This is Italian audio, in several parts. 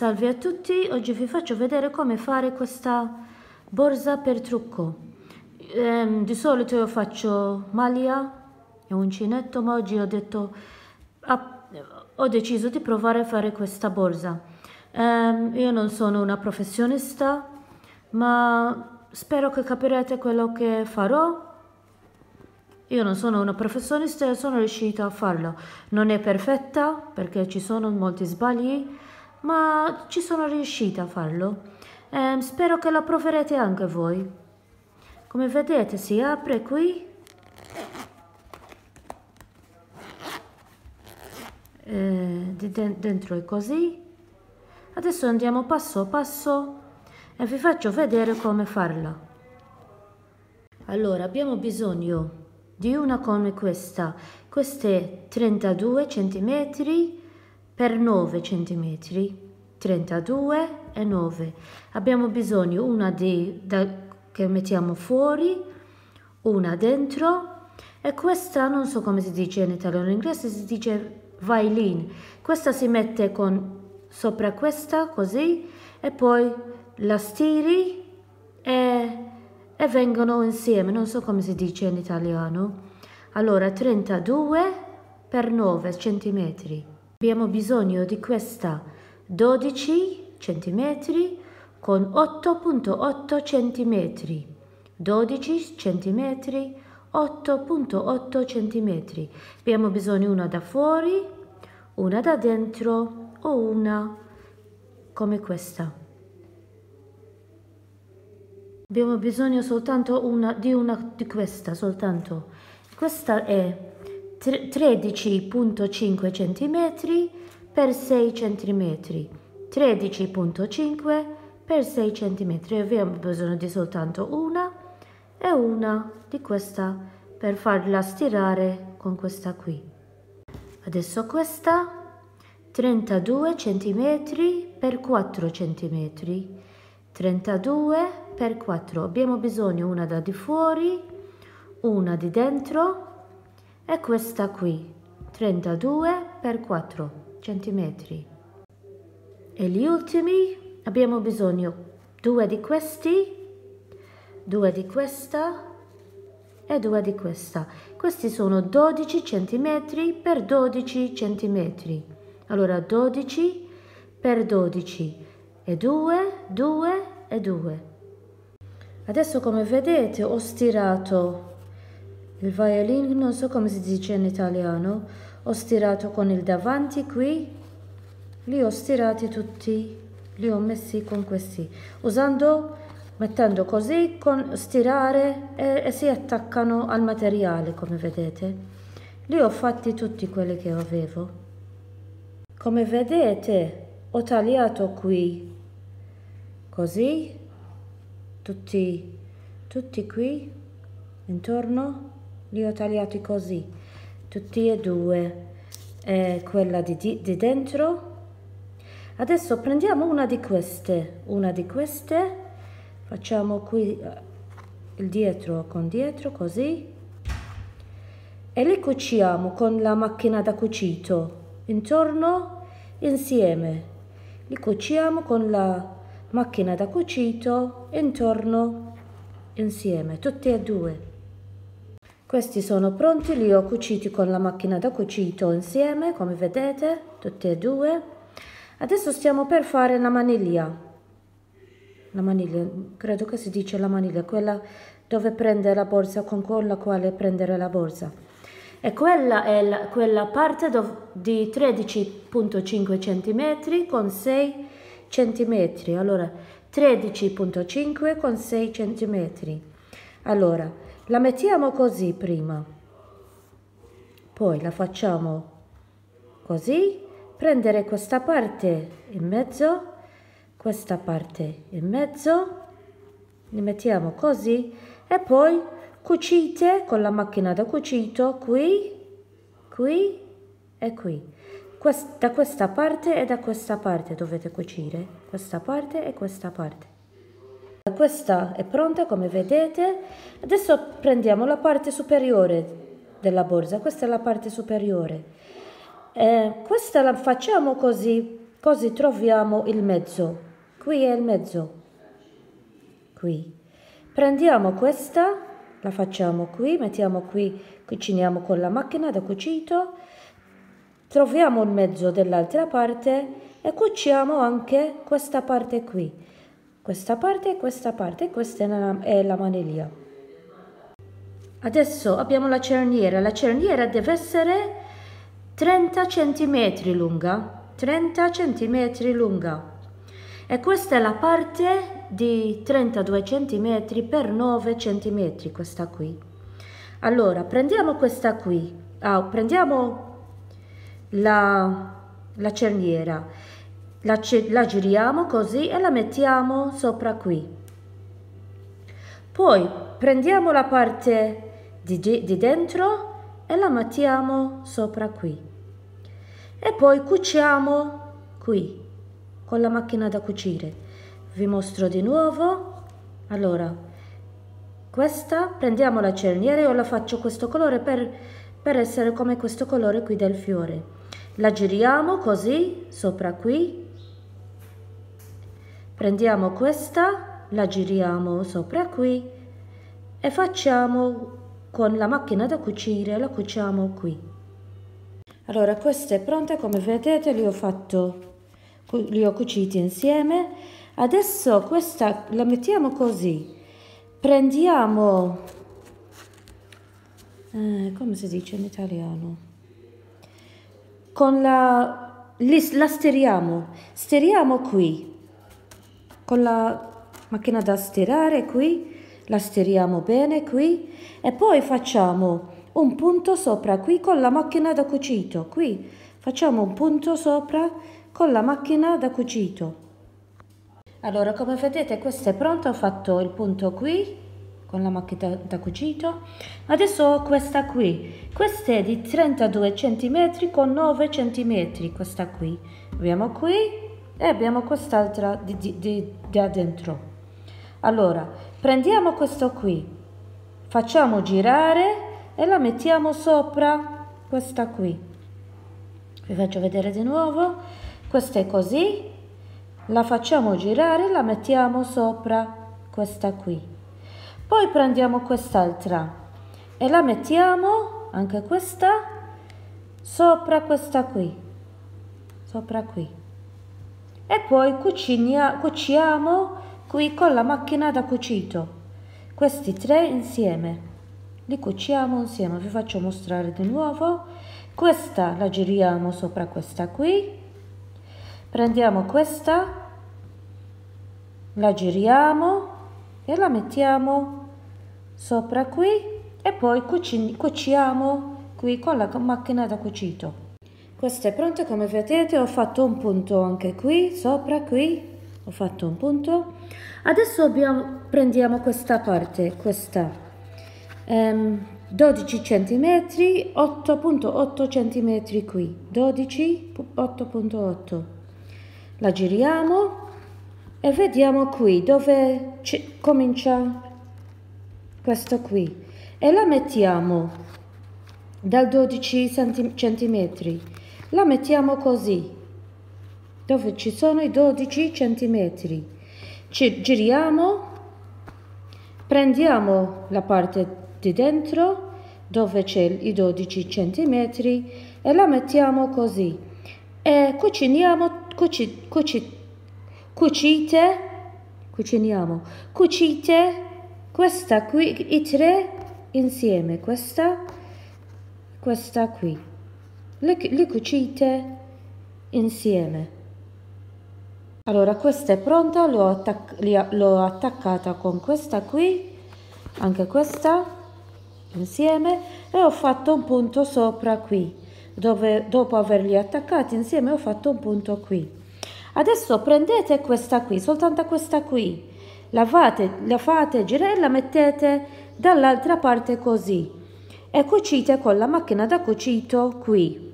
Salve a tutti, oggi vi faccio vedere come fare questa borsa per trucco. Ehm, di solito io faccio maglia e uncinetto, ma oggi ho detto, ho deciso di provare a fare questa borsa. Ehm, io non sono una professionista, ma spero che capirete quello che farò. Io non sono una professionista e sono riuscita a farlo. Non è perfetta perché ci sono molti sbagli, ma ci sono riuscita a farlo. Eh, spero che la proverete anche voi. Come vedete si apre qui. Eh, dentro è così. Adesso andiamo passo passo e vi faccio vedere come farla. Allora abbiamo bisogno di una come questa. È 32 centimetri per 9 cm 32 e 9 abbiamo bisogno una di, da, che mettiamo fuori una dentro e questa non so come si dice in italiano in inglese si dice violin. Questa si mette con sopra questa così e poi la stiri e, e vengono insieme. Non so come si dice in italiano. Allora 32 per 9 centimetri Abbiamo bisogno di questa 12 cm con 8.8 cm. 12 cm, 8.8 cm. Abbiamo bisogno una da fuori, una da dentro o una come questa. Abbiamo bisogno soltanto una, di una di questa, soltanto. Questa è 13.5 cm per 6 cm 13.5 per 6 cm abbiamo bisogno di soltanto una. E una di questa per farla stirare con questa qui. Adesso questa 32 cm per 4 cm 32 per 4 abbiamo bisogno una da di fuori una di dentro e questa qui 32 per 4 centimetri. E gli ultimi? Abbiamo bisogno due di questi due di questa e due di questa. Questi sono 12 centimetri per 12 centimetri. Allora 12 per 12 e 2 2 e 2 adesso come vedete ho stirato il violin non so come si dice in italiano, ho stirato con il davanti qui, li ho stirati tutti, li ho messi con questi, usando, mettendo così, con stirare e, e si attaccano al materiale come vedete. Li ho fatti tutti quelli che avevo. Come vedete ho tagliato qui, così, tutti, tutti qui, intorno li ho tagliati così tutti e due. Eh, quella di, di, di dentro. Adesso prendiamo una di queste una di queste. Facciamo qui eh, il dietro con dietro così. E li cuciamo con la macchina da cucito intorno insieme. Li cuciamo con la macchina da cucito intorno insieme tutti e due questi sono pronti, li ho cuciti con la macchina da cucito insieme, come vedete, tutti e due. Adesso stiamo per fare la maniglia. La maniglia, credo che si dice la maniglia, quella dove prendere la borsa, con la quale prendere la borsa. E quella è la, quella parte di 13.5 cm con 6 cm. Allora, 13.5 con 6 cm. Allora, la mettiamo così prima, poi la facciamo così, prendere questa parte in mezzo, questa parte in mezzo, li mettiamo così. E poi cucite con la macchina da cucito qui, qui e qui. Da questa parte e da questa parte dovete cucire, questa parte e questa parte. Questa è pronta come vedete. Adesso prendiamo la parte superiore della borsa. Questa è la parte superiore. Eh, questa la facciamo così così troviamo il mezzo. Qui è il mezzo. Qui. Prendiamo questa, la facciamo qui, mettiamo qui, cuciniamo con la macchina da cucito, troviamo il mezzo dell'altra parte e cuciamo anche questa parte qui. Questa parte e questa parte, questa è la maniglia. Adesso abbiamo la cerniera, la cerniera deve essere 30 cm lunga, 30 cm lunga. E questa è la parte di 32 cm per 9 cm, questa qui. Allora, prendiamo questa qui, ah, prendiamo la, la cerniera, la, la giriamo così e la mettiamo sopra qui. Poi prendiamo la parte di, di dentro e la mettiamo sopra qui. E poi cuciamo qui con la macchina da cucire. Vi mostro di nuovo. Allora questa prendiamo la cerniera io la faccio questo colore per, per essere come questo colore qui del fiore. La giriamo così sopra qui prendiamo questa la giriamo sopra qui e facciamo con la macchina da cucire la cuciamo qui. Allora questa è pronta come vedete li ho fatto li ho cuciti insieme. Adesso questa la mettiamo così. Prendiamo eh, come si dice in italiano? Con la la stiriamo stiriamo qui con la macchina da stirare qui la stiriamo bene qui e poi facciamo un punto sopra qui con la macchina da cucito qui. Facciamo un punto sopra con la macchina da cucito. Allora come vedete questo è pronto ho fatto il punto qui con la macchina da cucito. Adesso ho questa qui. Questa è di 32 cm con 9 cm questa qui. Abbiamo qui e abbiamo quest'altra di, di, di, da dentro allora, prendiamo questo qui, facciamo girare e la mettiamo sopra questa qui. Vi faccio vedere di nuovo. Questa è così, la facciamo girare e la mettiamo sopra questa qui. Poi prendiamo quest'altra e la mettiamo, anche questa, sopra questa qui. Sopra qui. E poi cuciniamo qui con la macchina da cucito. Questi tre insieme. Li cuciamo insieme, vi faccio mostrare di nuovo. Questa la giriamo sopra questa qui. Prendiamo questa, la giriamo e la mettiamo sopra qui e poi cuciamo qui con la macchina da cucito. Questo è pronto come vedete ho fatto un punto anche qui sopra qui ho fatto un punto. Adesso abbiamo, prendiamo questa parte questa. Um, 12 cm 8.8 cm qui 12 8.8 la giriamo e vediamo qui dove comincia questo qui. E la mettiamo dal 12 cm la mettiamo così. Dove ci sono i 12 centimetri. Ci giriamo, prendiamo la parte di dentro dove c'è i 12 centimetri e la mettiamo così. E cuciniamo, cuci, cuci, cucite, cuciniamo, cucite questa qui, i tre insieme, questa, questa qui, le, le cucite insieme. Allora questa è pronta, l'ho, attac attaccata con questa qui, anche questa insieme e ho fatto un punto sopra qui, dove dopo averli attaccati insieme ho fatto un punto qui. Adesso prendete questa qui, soltanto questa qui, la fate, la fate girare e la mettete dall'altra parte così e cucite con la macchina da cucito qui.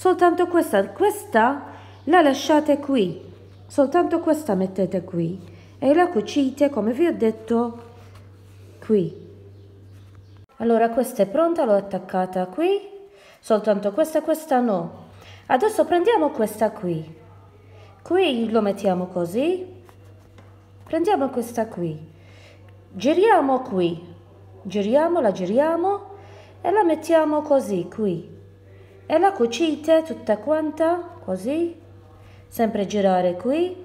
Soltanto questa, questa la lasciate qui. Soltanto questa mettete qui. E la cucite come vi ho detto qui. Allora questa è pronta l'ho attaccata qui. Soltanto questa questa no. Adesso prendiamo questa qui. Qui lo mettiamo così, prendiamo questa qui, giriamo qui, giriamo, la giriamo e la mettiamo così qui e la cucite tutta quanta così, sempre girare qui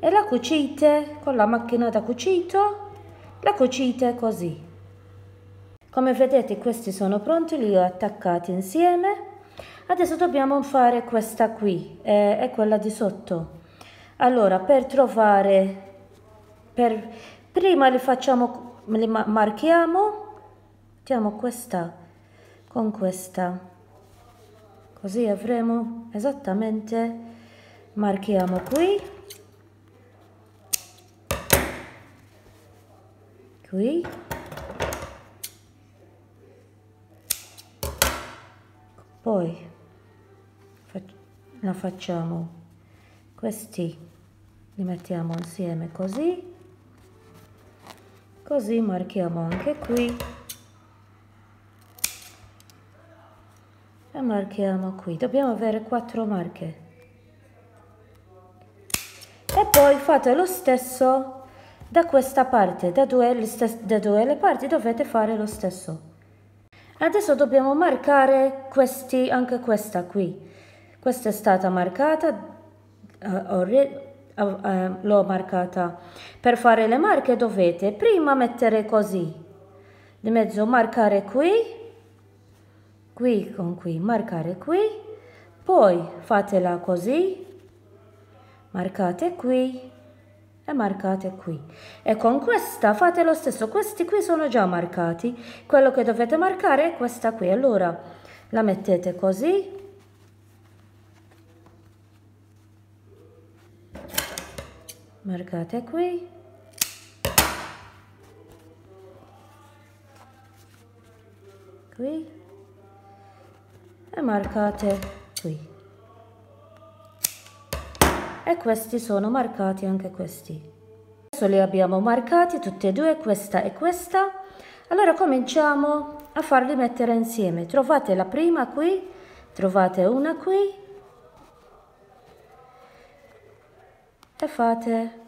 e la cucite con la macchina da cucito, la cucite così. Come vedete questi sono pronti, li ho attaccati insieme. Adesso dobbiamo fare questa qui eh, quella di sotto. Allora, per trovare, per, prima li facciamo, li marchiamo, mettiamo questa con questa, così avremo esattamente, marchiamo qui, qui, poi la facciamo. Questi li mettiamo insieme così. Così marchiamo anche qui e marchiamo qui dobbiamo avere quattro marche e poi fate lo stesso da questa parte da due, da due le parti dovete fare lo stesso Adesso dobbiamo marcare questi, anche questa qui. Questa è stata marcata, uh, l'ho marcata. Per fare le marche dovete prima mettere così, di mezzo marcare qui, qui con qui, marcare qui, poi fatela così, marcate qui, e marcate qui. E con questa fate lo stesso questi qui sono già marcati. Quello che dovete marcare è questa qui. Allora la mettete così. Marcate qui. Qui e marcate qui e questi sono marcati anche questi. Adesso li abbiamo marcati tutti e due, questa e questa. Allora cominciamo a farli mettere insieme. Trovate la prima qui, trovate una qui e fate,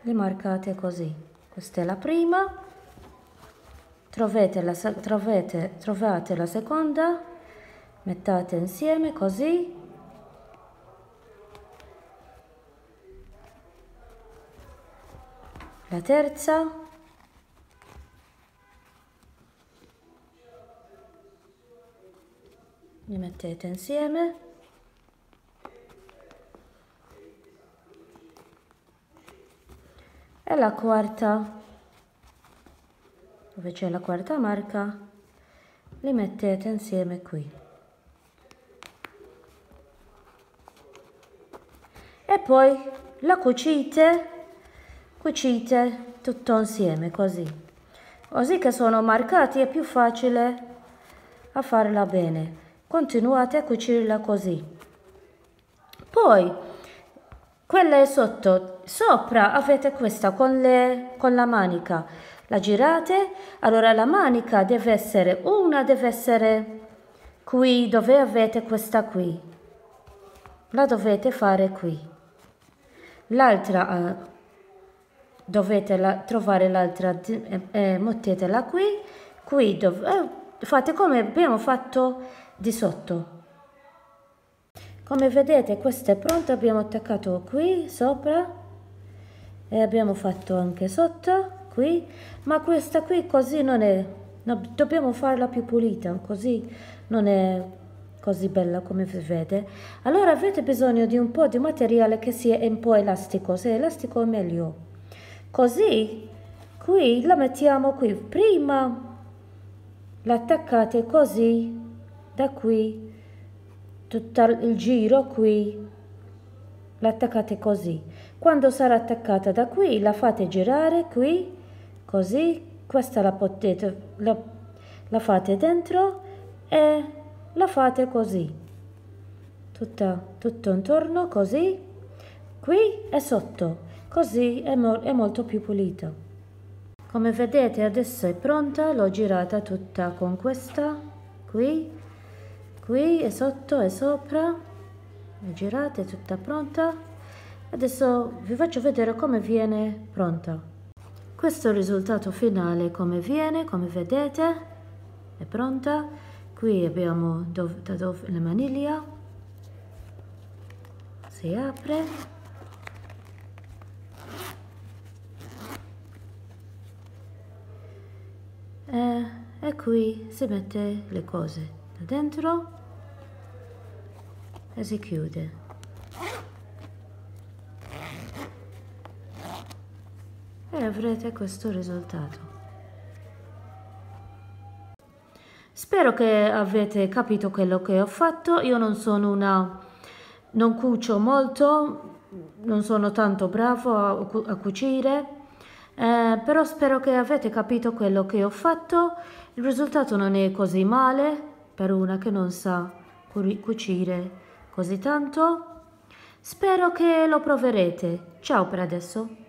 li marcate così. Questa è la prima. Trovate la, trovate, trovate la seconda, mettate insieme così. La terza. Li mettete insieme. E la quarta. Dove c'è la quarta marca? Li mettete insieme qui e poi la cucite cucite tutto insieme così. Così che sono marcati è più facile a farla bene. Continuate a cucirla così. Poi quella è sotto. Sopra avete questa con, le, con la manica. La girate? Allora la manica deve essere una deve essere qui dove avete questa qui. La dovete fare qui l'altra eh, dovete la, trovare l'altra, eh, eh, mettetela qui, qui dov, eh, fate come abbiamo fatto di sotto. Come vedete questo è pronto, abbiamo attaccato qui sopra e abbiamo fatto anche sotto, qui, ma questa qui così non è, no, dobbiamo farla più pulita, così non è così bella come si vede. Allora avete bisogno di un po' di materiale che sia un po' elastico, se è elastico meglio. Così, qui la mettiamo qui. Prima l'attaccate così, da qui, tutto il giro qui, l'attaccate così. Quando sarà attaccata da qui, la fate girare qui, così, questa la potete, la, la fate dentro e la fate così. Tutta, tutto intorno così, qui e sotto così è, mo è molto più pulito. Come vedete adesso è pronta, l'ho girata tutta con questa, qui, qui e sotto e sopra è girata, è tutta pronta. Adesso vi faccio vedere come viene pronta. Questo è il risultato finale, come viene, come vedete, è pronta. Qui abbiamo da dove la maniglia, si apre. E, e qui si mette le cose da dentro e si chiude. E avrete questo risultato. Spero che avete capito quello che ho fatto. Io non sono una... non cucio molto, non sono tanto bravo a, a cucire, eh, però spero che avete capito quello che ho fatto. Il risultato non è così male per una che non sa cucire così tanto. Spero che lo proverete. Ciao per adesso.